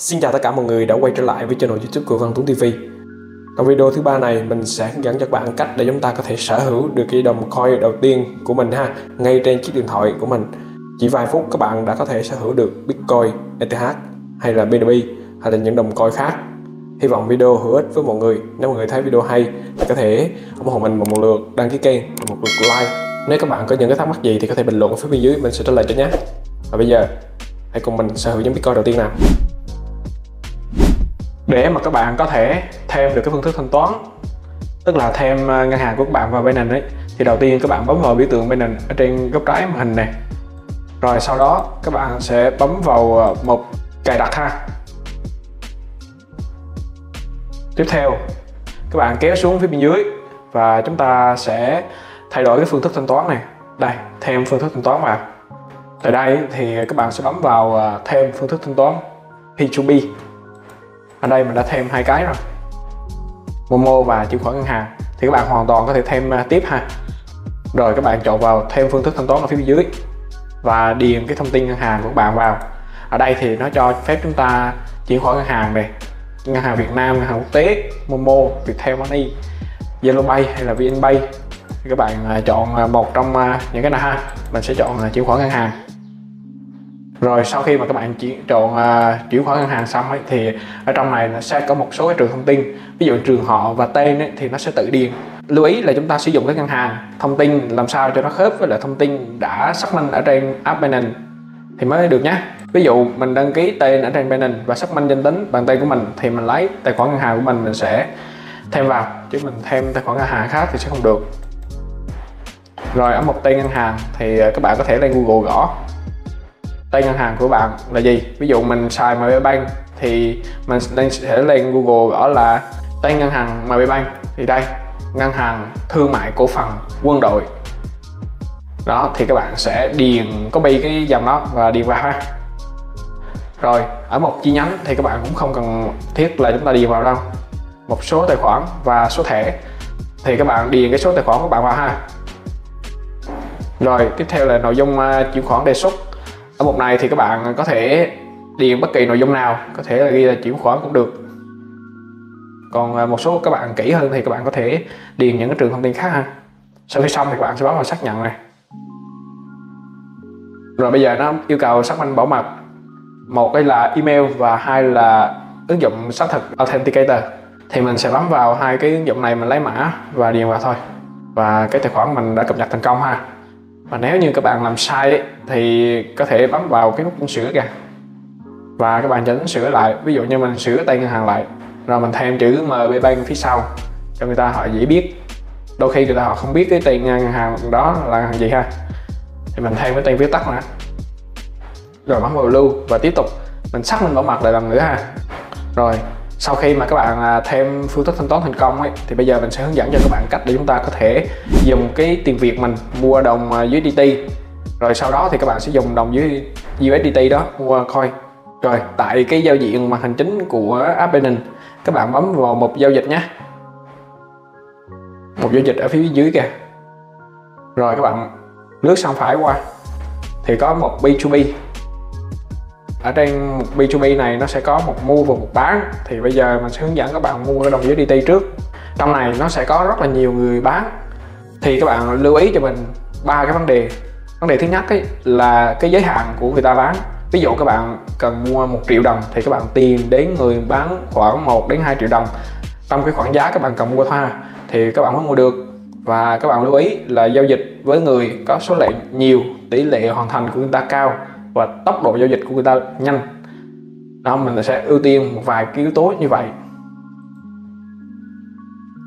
Xin chào tất cả mọi người đã quay trở lại với channel youtube của Văn Tuấn TV Trong video thứ ba này mình sẽ hướng dẫn cho các bạn cách để chúng ta có thể sở hữu được cái đồng coin đầu tiên của mình ha Ngay trên chiếc điện thoại của mình. Chỉ vài phút các bạn đã có thể sở hữu được Bitcoin, ETH hay là BNB hay là những đồng coin khác. Hy vọng video hữu ích với mọi người. Nếu mọi người thấy video hay thì có thể ủng hộ mình bằng một lượt đăng ký kênh và một lượt like. Nếu các bạn có những cái thắc mắc gì thì có thể bình luận ở phía bên dưới mình sẽ trả lời cho nhé. Và bây giờ hãy cùng mình sở hữu những Bitcoin đầu tiên nào để mà các bạn có thể thêm được cái phương thức thanh toán, tức là thêm à, ngân hàng của các bạn vào Binance ấy, thì đầu tiên các bạn bấm vào biểu tượng Binance ở trên góc trái màn hình này. Rồi sau đó các bạn sẽ bấm vào mục một cài đặt ha. Tiếp theo, các bạn kéo xuống phía bên dưới và chúng ta sẽ thay đổi cái phương thức thanh toán này. Đây, thêm phương thức thanh toán vào. Tại đây thì các bạn sẽ bấm vào à, thêm phương thức thanh toán P2P ở đây mình đã thêm hai cái rồi. Momo và chứng khoản ngân hàng. Thì các bạn hoàn toàn có thể thêm à, tiếp ha. Rồi các bạn chọn vào thêm phương thức thanh toán ở phía dưới. Và điền cái thông tin ngân hàng của các bạn vào. Ở đây thì nó cho phép chúng ta chuyển khoản ngân hàng này. Ngân hàng Việt Nam, ngân hàng quốc tế, Momo, Viettel Money Zalo Pay hay là VNPay thì các bạn à, chọn à, một trong những cái này ha. Mình sẽ chọn chuyển khoản ngân hàng rồi sau khi mà các bạn chuyển chọn uh, chuyển khoản ngân hàng xong ấy, thì ở trong này nó sẽ có một số cái trường thông tin. Ví dụ trường họ và tên ấy, thì nó sẽ tự điền. Lưu ý là chúng ta sử dụng cái ngân hàng thông tin làm sao cho nó khớp với lại thông tin đã xác minh ở trên app Binance thì mới được nhé ví dụ mình đăng ký tên ở trên Binance và xác minh danh tính bằng tên của mình thì mình lấy tài khoản ngân hàng của mình mình sẽ thêm vào. Chứ mình thêm tài khoản ngân hàng khác thì sẽ không được. Rồi ở một tên ngân hàng thì à, các bạn có thể lên Google gõ tên ngân hàng của bạn là gì? Ví dụ mình xài MB Bank thì mình sẽ lên Google gõ là tên ngân hàng MB Bank thì đây, ngân hàng thương mại cổ phần quân đội. Đó, thì các bạn sẽ điền copy cái dòng đó và điền vào ha. Rồi, ở một chi nhánh thì các bạn cũng không cần thiết là chúng ta điền vào đâu. Một số tài khoản và số thẻ thì các bạn điền cái số tài khoản của bạn vào ha. Rồi, tiếp theo là nội dung à, chuyển khoản đề xuất ở mục này thì các bạn có thể điền bất kỳ nội dung nào, có thể là ghi là chuyển khoản cũng được. Còn à, một số các bạn kỹ hơn thì các bạn có thể điền những cái trường thông tin khác ha. Sau khi xong thì các bạn sẽ bấm vào xác nhận này. Rồi bây giờ nó yêu cầu xác minh bảo mật. Một cái là email và hai là ứng dụng xác thực authenticator. Thì mình sẽ bấm vào hai cái ứng dụng này mình lấy mã và điền vào thôi. Và cái tài khoản mình đã cập nhật thành công ha và nếu như các bạn làm sai ấy, thì có thể bấm vào cái nút sửa kìa. Và các bạn chỉnh sửa lại ví dụ như mình sửa tên ngân hàng lại rồi mình thêm chữ MB Bank phía sau cho người ta họ dễ biết. Đôi khi người ta họ không biết cái tiền ngân hàng đó là ngân hàng gì ha. Thì mình thêm cái tên viết tắt nữa rồi bấm vào lưu và tiếp tục. Mình xác minh bảo mật lại lần nữa ha. Rồi sau khi mà các bạn à, thêm phương thức thanh toán thành công ấy, thì bây giờ mình sẽ hướng dẫn cho các bạn cách để chúng ta có thể dùng cái tiền Việt mình mua đồng à, USDT rồi sau đó thì các bạn sẽ dùng đồng USDT đó, mua coin. Rồi, tại cái giao diện màn hình chính của app Binance, các bạn bấm vào một giao dịch nhé. Một giao dịch ở phía dưới kìa. Rồi các bạn lướt sang phải qua, thì có một B2B ở trên B2B này nó sẽ có một mua và một bán thì bây giờ mình sẽ hướng dẫn các bạn mua cái đồng USDT trước. Trong này nó sẽ có rất là nhiều người bán. Thì các bạn lưu ý cho mình ba cái vấn đề. Vấn đề thứ nhất ấy là cái giới hạn của người ta bán. Ví dụ các bạn cần mua một triệu đồng thì các bạn tìm đến người bán khoảng 1 đến 2 triệu đồng. Trong cái khoảng giá các bạn cần mua thôi thì các bạn mới mua được. Và các bạn lưu ý là giao dịch với người có số lượng nhiều, tỷ lệ hoàn thành của người ta cao và tốc độ giao dịch của người ta nhanh. Đó, mình sẽ ưu tiên một vài cái yếu tố như vậy.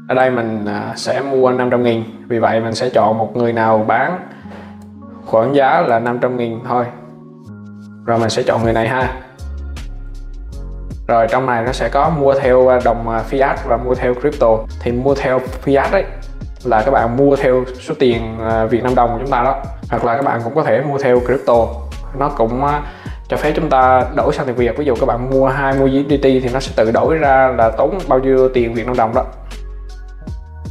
Ở đây mình à, sẽ mua 500 nghìn. Vì vậy mình sẽ chọn một người nào bán khoảng giá là 500 nghìn thôi. Rồi mình sẽ chọn người này ha. Rồi trong này nó sẽ có mua theo à, đồng à, fiat và mua theo crypto. Thì mua theo fiat đấy là các bạn mua theo số tiền Việt Nam đồng của chúng ta đó. Hoặc là các bạn cũng có thể mua theo crypto nó cũng ờ, cho phép chúng ta đổi sang tiền Việt. Ví dụ các bạn mua 20 USDT thì nó sẽ tự đổi ra là tốn bao nhiêu tiền Việt Nam đồng đó.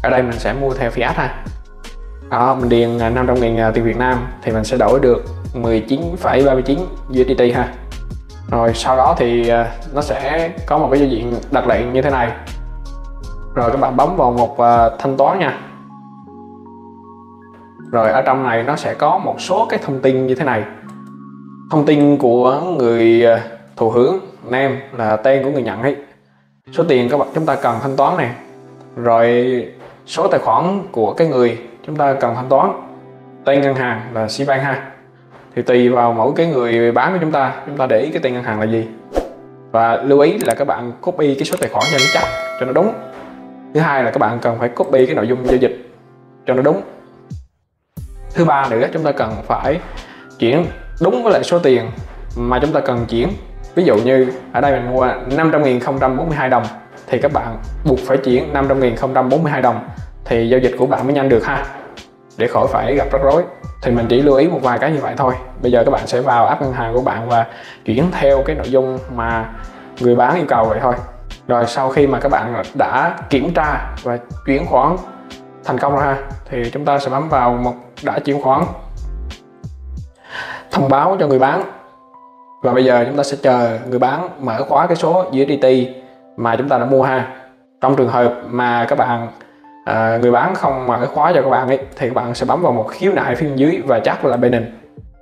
Ở đây mình sẽ mua theo fiat ha đó mình điền ờ, 500 nghìn ờ, tiền Việt Nam thì mình sẽ đổi được 19,39 USDT ha. Rồi sau đó thì nó sẽ có một cái giao diện đặt lệnh như thế này. Rồi các bạn bấm vào một thanh toán nha. Rồi ở trong này nó sẽ có một số cái thông tin như thế này thông tin của người à, thụ hưởng nam là tên của người nhận ấy. Số tiền các bạn, chúng ta cần thanh toán này rồi số tài khoản của cái người chúng ta cần thanh toán. Tên ngân hàng là Sibank ha. Thì tùy vào mỗi cái người bán của chúng ta chúng ta để ý cái tên ngân hàng là gì. Và lưu ý là các bạn copy cái số tài khoản cho nó chắc, cho nó đúng. Thứ hai là các bạn cần phải copy cái nội dung giao dịch cho nó đúng. Thứ ba nữa, chúng ta cần phải chuyển đúng với lại số tiền mà chúng ta cần chuyển. Ví dụ như ở đây mình mua 500.042 đồng, thì các bạn buộc phải chuyển 500.042 đồng, thì giao dịch của bạn mới nhanh được ha. Để khỏi phải gặp rắc rối, thì mình chỉ lưu ý một vài cái như vậy thôi. Bây giờ các bạn sẽ vào app ngân hàng của bạn và chuyển theo cái nội dung mà người bán yêu cầu vậy thôi. Rồi sau khi mà các bạn đã kiểm tra và chuyển khoản thành công rồi ha, thì chúng ta sẽ bấm vào một đã chuyển khoản thông báo cho người bán. Và bây giờ chúng ta sẽ chờ người bán mở khóa cái số USDT mà chúng ta đã mua ha. Trong trường hợp mà các bạn à, người bán không mở khóa cho các bạn ấy thì các bạn sẽ bấm vào một khiếu nại phía bên dưới và chat với lại Binance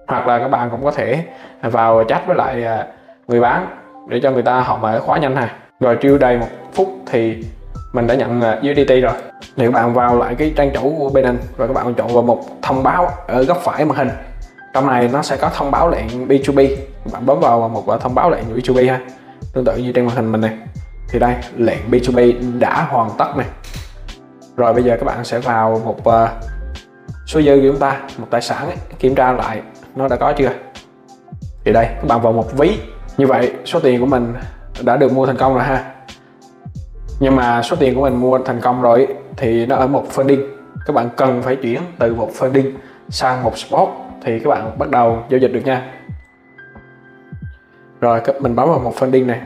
hoặc là các bạn cũng có thể vào chat với lại à, người bán để cho người ta họ mở khóa nhanh ha. Rồi chưa đầy một phút thì mình đã nhận à, USDT rồi. Thì các bạn vào lại cái trang chủ của Binance và các bạn chọn vào một thông báo ở góc phải màn hình trong này nó sẽ có thông báo lệnh B2B bạn bấm vào một thông báo lệnh B2B ha. Tương tự như trên màn hình mình này. Thì đây lệnh B2B đã hoàn tất này. Rồi bây giờ các bạn sẽ vào một uh, số dư của chúng ta một tài sản ấy, kiểm tra lại nó đã có chưa. Thì đây các bạn vào một ví. Như vậy số tiền của mình đã được mua thành công rồi ha. Nhưng mà số tiền của mình mua thành công rồi thì nó ở một funding các bạn cần phải chuyển từ một funding sang một spot thì các bạn bắt đầu giao dịch được nha. Rồi mình bấm vào một funding này.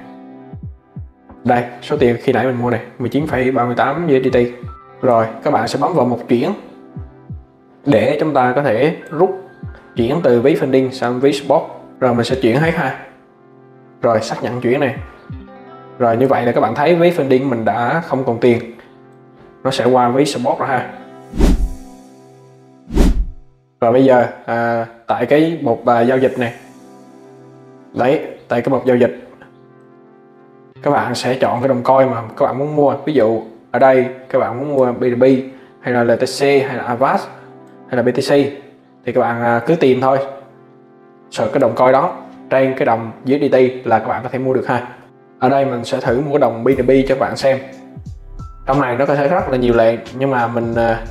Đây số tiền khi nãy mình mua này 19,38 USDT rồi các bạn sẽ bấm vào một chuyển. Để chúng ta có thể rút chuyển từ ví funding sang ví spot. Rồi mình sẽ chuyển hết ha rồi xác nhận chuyển này. Rồi như vậy là các bạn thấy ví funding mình đã không còn tiền. Nó sẽ qua ví spot rồi ha và bây giờ à, tại cái một à, giao dịch này. Đấy tại cái một giao dịch. Các bạn sẽ chọn cái đồng coin mà các bạn muốn mua. Ví dụ ở đây các bạn muốn mua BNB hay là LTC hay là Avast hay là BTC thì các bạn à, cứ tìm thôi. Sợ cái đồng coin đó trên cái đồng USDT là các bạn có thể mua được ha. Ở đây mình sẽ thử mua đồng BNB cho các bạn xem. Trong này nó có thể rất là nhiều lệnh nhưng mà mình à,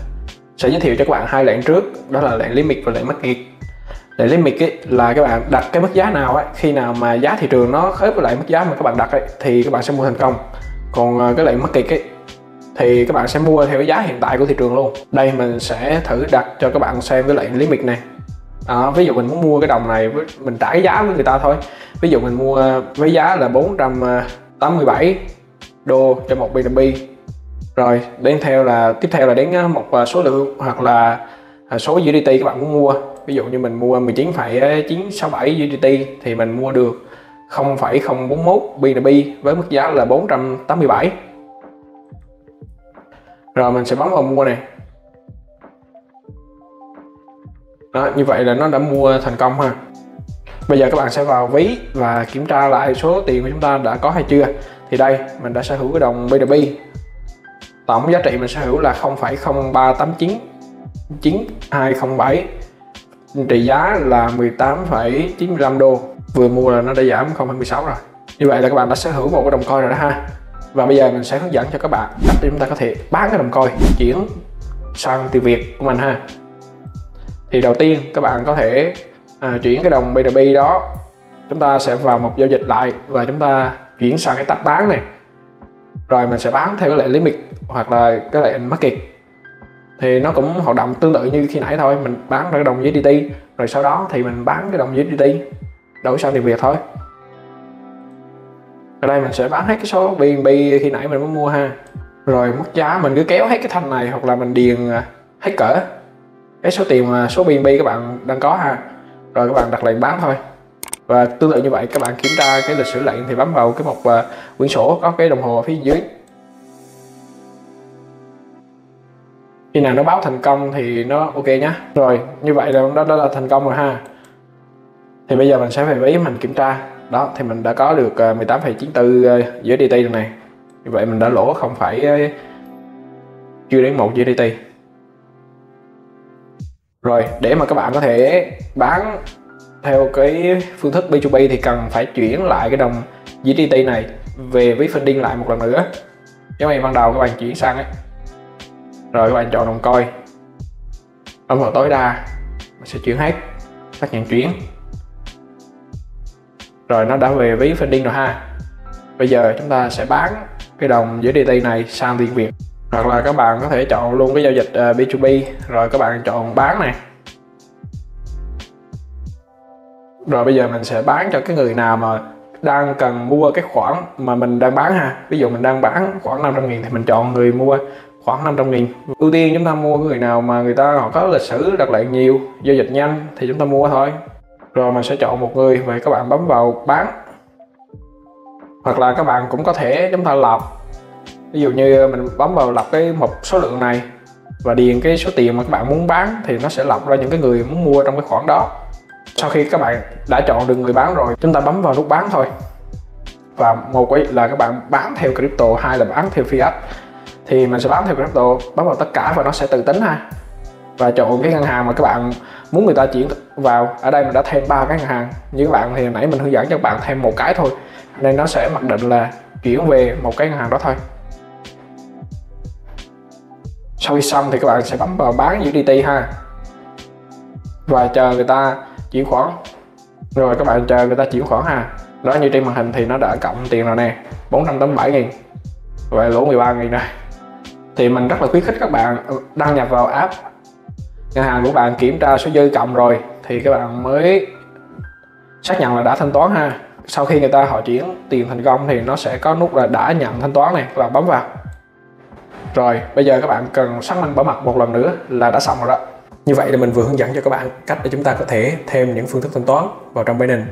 sẽ giới thiệu cho các bạn hai lệnh trước đó là lệnh limit và lệnh market lệnh limit ấy, là các bạn đặt cái mức giá nào ấy khi nào mà giá thị trường nó khớp với lại mức giá mà các bạn đặt ấy, thì các bạn sẽ mua thành công. Còn ờ, cái lệnh market ấy, thì các bạn sẽ mua theo cái giá hiện tại của thị trường luôn. Đây mình sẽ thử đặt cho các bạn xem cái lệnh limit này. Đó, ví dụ mình muốn mua cái đồng này mình trả cái giá với người ta thôi. Ví dụ mình mua với giá là 487 ờ, đô cho một BNB rồi đến theo là tiếp theo là đến ờ, một ờ, số lượng hoặc là ờ, số USDT các bạn muốn mua. Ví dụ như mình mua 19,967 USDT thì mình mua được 0,041 BNB với mức giá là 487 rồi mình sẽ bấm vào mua này. Đó như vậy là nó đã mua thành công ha. Bây giờ các bạn sẽ vào ví và kiểm tra lại số tiền của chúng ta đã có hay chưa. Thì đây mình đã sở hữu cái đồng BNB tổng giá trị mình sở hữu là 0,0389 9207 trị giá là 18,95 đô. Vừa mua là nó đã giảm 0,16 rồi. Như vậy là các bạn đã sở hữu một cái đồng coin rồi đó ha. Và bây giờ mình sẽ hướng dẫn cho các bạn cách để chúng ta có thể bán cái đồng coin chuyển sang tiền Việt của mình ha. Thì đầu tiên các bạn có thể à, chuyển cái đồng BNB đó. Chúng ta sẽ vào một giao dịch lại và chúng ta chuyển sang cái tab bán này rồi mình sẽ bán theo cái lệ limit hoặc là cái lệ market. Thì nó cũng hoạt động tương tự như khi nãy thôi, mình bán ra cái đồng USDT rồi sau đó thì mình bán cái đồng USDT đổi sang tiền Việt thôi. Ở đây mình sẽ bán hết cái số BNB khi nãy mình mới mua ha. Rồi mức giá mình cứ kéo hết cái thanh này hoặc là mình điền à, hết cỡ. Cái số tiền mà số BNB các bạn đang có ha. Rồi các bạn đặt lệnh bán thôi và tương tự như vậy các bạn kiểm tra cái lịch sử lệnh thì bấm vào cái mục uh, quyển sổ có cái đồng hồ ở phía dưới. Khi nào nó báo thành công thì nó ok nhá. Rồi như vậy là đó, đó là thành công rồi ha. Thì bây giờ mình sẽ về ý mình kiểm tra. Đó thì mình đã có được à, 18,94 USDT à, rồi này. Như vậy mình đã lỗ không phải chưa đến một USDT rồi để mà các bạn có thể bán theo cái phương thức B2B thì cần phải chuyển lại cái đồng GTT này về với funding lại một lần nữa. Giống như ban đầu các bạn chuyển sang ấy. Rồi các bạn chọn đồng coi. Âm vào tối đa. Mình sẽ chuyển hết. Xác nhận chuyển. Rồi nó đã về với funding rồi ha. Bây giờ chúng ta sẽ bán cái đồng USDT này sang tiền Việt. Hoặc là các bạn có thể chọn luôn cái giao dịch à, B2B rồi các bạn chọn bán này. Rồi bây giờ mình sẽ bán cho cái người nào mà đang cần mua cái khoản mà mình đang bán ha. Ví dụ mình đang bán khoảng 500 nghìn thì mình chọn người mua khoảng 500 nghìn. Ưu tiên chúng ta mua người nào mà người ta họ có lịch sử đặt lệnh nhiều, giao dịch nhanh thì chúng ta mua thôi. Rồi mình sẽ chọn một người vậy các bạn bấm vào bán. Hoặc là các bạn cũng có thể chúng ta lập ví dụ như mình bấm vào lập cái một số lượng này và điền cái số tiền mà các bạn muốn bán thì nó sẽ lọc ra những cái người muốn mua trong cái khoản đó sau khi các bạn đã chọn được người bán rồi, chúng ta bấm vào nút bán thôi. Và một là các bạn bán theo crypto, hai là bán theo fiat. Thì mình sẽ bán theo crypto, bấm vào tất cả và nó sẽ tự tính ha. Và chọn cái ngân hàng mà các bạn muốn người ta chuyển vào. Ở đây mình đã thêm ba cái ngân hàng. Như các bạn thì nãy mình hướng dẫn cho các bạn thêm một cái thôi. Nên nó sẽ mặc định là chuyển về một cái ngân hàng đó thôi. Sau khi xong thì các bạn sẽ bấm vào bán USDT ha. Và chờ người ta chuyển khoản. Rồi các bạn chờ người ta chuyển khoản ha. Đó, như trên màn hình thì nó đã cộng tiền rồi nè 487 nghìn. Và lỗ 13 nghìn này thì mình rất là khuyến khích các bạn ừ, đăng nhập vào app ngân hàng của bạn, kiểm tra số dư cộng rồi thì các bạn mới xác nhận là đã thanh toán ha. Sau khi người ta họ chuyển tiền thành công thì nó sẽ có nút là đã nhận thanh toán này, các bạn bấm vào. Rồi, bây giờ các bạn cần xác minh bảo mật một lần nữa là đã xong rồi đó như vậy là mình vừa hướng dẫn cho các bạn cách để chúng ta có thể thêm những phương thức thanh toán vào trong Binance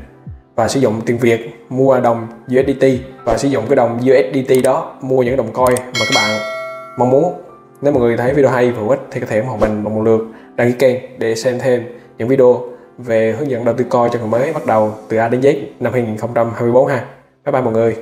và sử dụng tiền Việt, mua đồng USDT và sử dụng cái đồng USDT đó, mua những đồng coin mà các bạn mong muốn nếu mọi người thấy video hay và hữu ích thì có thể ủng hộ mình bằng một lượt đăng ký kênh để xem thêm những video về hướng dẫn đầu tư coin cho người mới bắt đầu từ A đến Z năm 2024 ha. Bye bye mọi người.